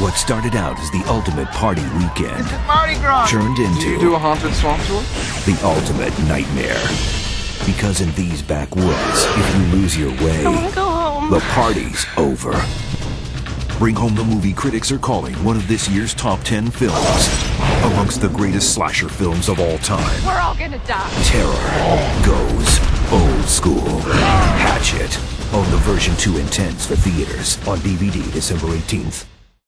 What started out as the ultimate party weekend Mardi Gras. turned Do do into a haunted swamp tour? the ultimate nightmare. Because in these backwoods, if you lose your way, the party's over. Bring Home the Movie critics are calling one of this year's top 10 films amongst the greatest slasher films of all time. We're all gonna die. Terror goes old school. Hatchet. Own the version 2 intense for theaters on DVD December 18th.